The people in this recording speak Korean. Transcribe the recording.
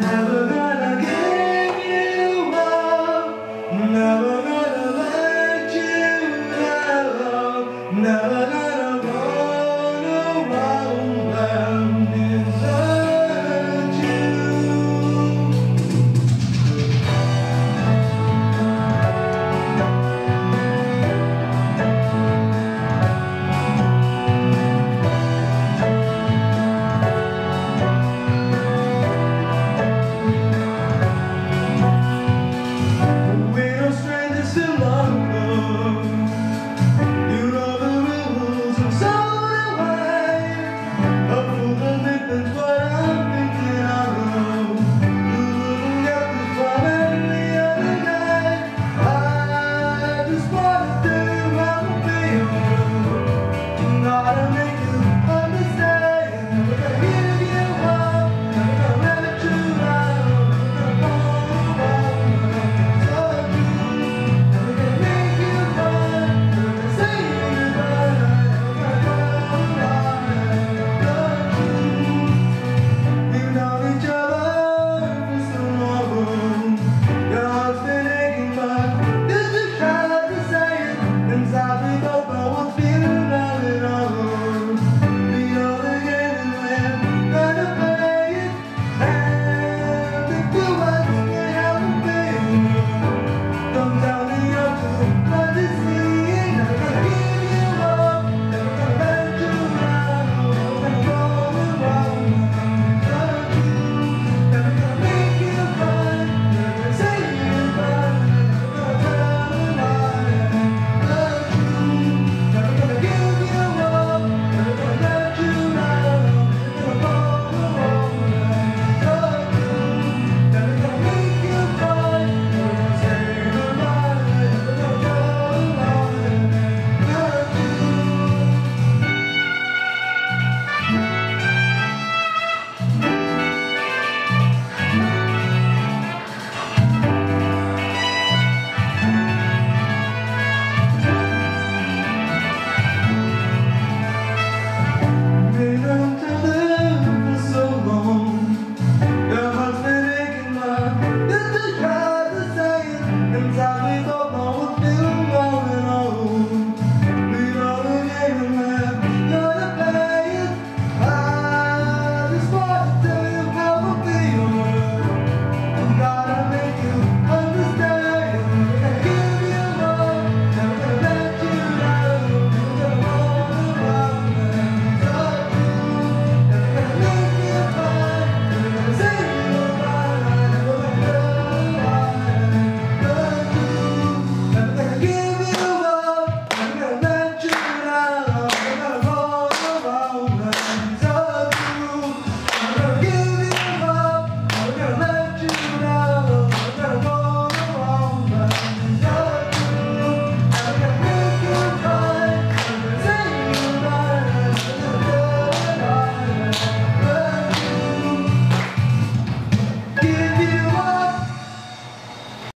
never 나를 더